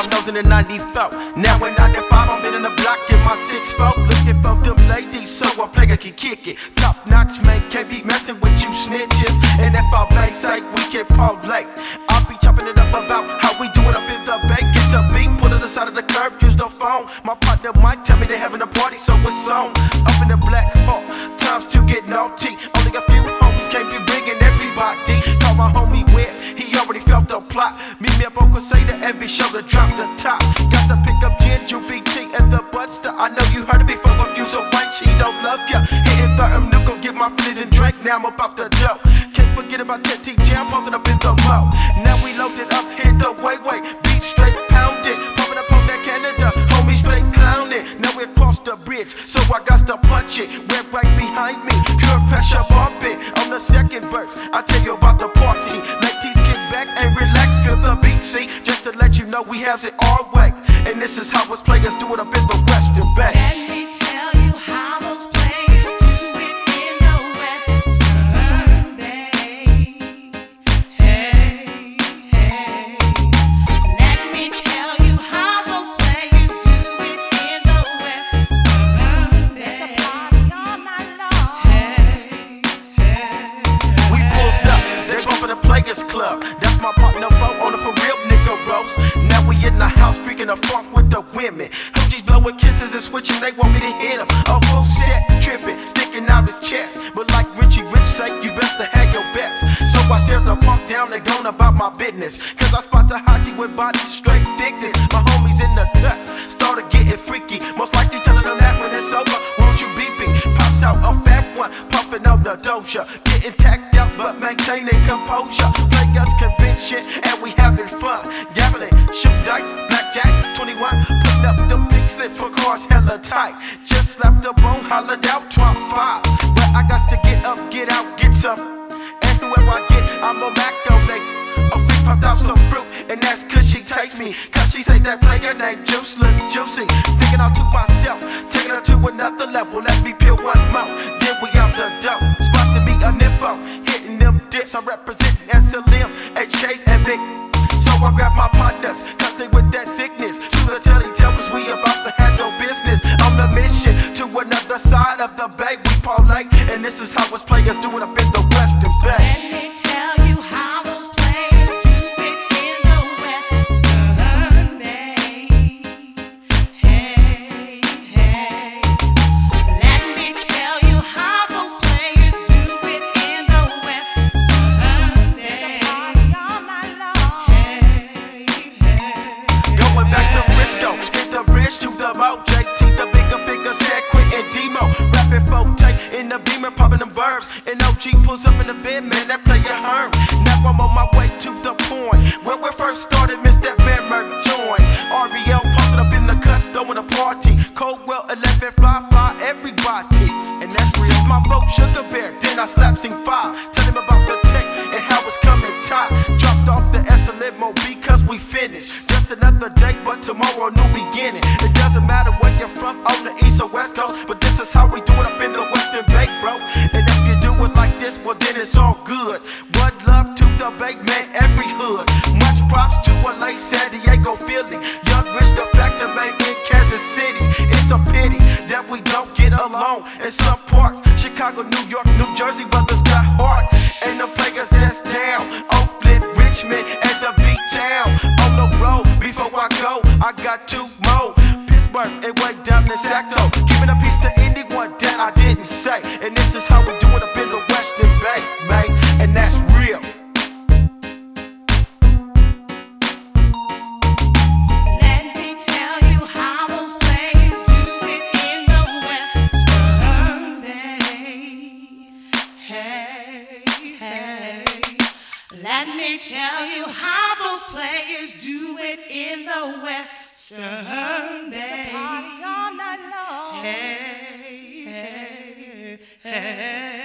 2094. Now in 95, I'm in the block in my 6-4. Looking for them ladies, so a player can kick it. Top notch, man, can't be messing with you snitches. And if I play safe, we can parlay. I'll be chopping it up about how we do it up in the bay. Get a beat, put it side of the curb, use the phone. My partner Mike tell me they're having a party, so it's on. Up in the black hole, times to get naughty. Only a few homies can't be bringing everybody. Call my homie Webb, he already felt the plot. Crusader and be sure to drop the top. Got to pick up Ginger VT and the Budster. I know you heard it before, but you so white, she don't love ya. Hitting third, nuke, get my fizz and drink. Now I'm about to dough. Can't forget about 10T Jam, posting up in the mo. Now we loaded up, hit the way, way. Beat straight, pound it. Pumping up on that Canada, homie straight clowning. Now we across the bridge, so I got to punch it. Went right behind me, pure pressure bumping. On the second verse, I tell you about the know we have it our way. And this is how us players do it up in the Western Bay. Let me tell you how those players do it in the Western Bay. Hey, hey. Let me tell you how those players do it in the Western Bay. It's a party all night long. Hey, hey. We pulls up, they bump for the Players Club. That's my partner, the funk with the women. Hoogies blowing kisses and switching, they want me to hit him. A full set, tripping, sticking out his chest. But like Richie Rich say, you best to have your bets. So I stare the punk down, they gone about my business. Cause I spot the hottie with body straight thickness. My homies in the cuts, started getting freaky. Most likely telling them that when it's over, won't you beep me? Pops out a fat one, pumping on the doja. Composure. Play convention, and we having fun. Gambling, shoot dice, blackjack, 21. Putting up the big slip for cars hella tight. Just slapped the bone, hollered out, 25. But I got to get up, get out, get some. And whoever I get, I'm a Mac donate. A freak popped out some fruit, and that's cause she takes me. Cause she say that player named Juice look juicy. Thinking out to myself, taking her to another level. Let me peel one more, then we them. I'm representing SLM, HKs, and Big. So I grab my partners, cause they with that sickness. To the telly tell, cause we about to handle business. On the mission to another side of the bay, we parlay. And this is how us players do it up And OG pulls up in the bed, man, that player Herm. Now I'm on my way to the point where we first started, missed that Merck joint. REL posted up in the cuts, throwing a party. Coldwell 11, fly, fly, everybody. And that's. Since my boat shook Sugar Bear, then I slapped Sing 5. Tell him about the tech and how it's coming tight. Dropped off the SLM because we finished. Just another day, but tomorrow a new beginning. It doesn't matter where you're from, on the east or west coast, but this is how we do it up in the Philly. Young Rich, the factor, man, in Kansas City. It's a pity that we don't get along in some parts. Chicago, New York, New Jersey, brothers got heart. And the players that's down. Oakland, Richmond, and the beat town. On the road, before I go, I got two more. Pittsburgh and way down to Sacto. Giving a piece to anyone that I didn't say. And this is how we Me tell you how those players do it in the Western Bay. It's a party all night long. Hey, hey, hey.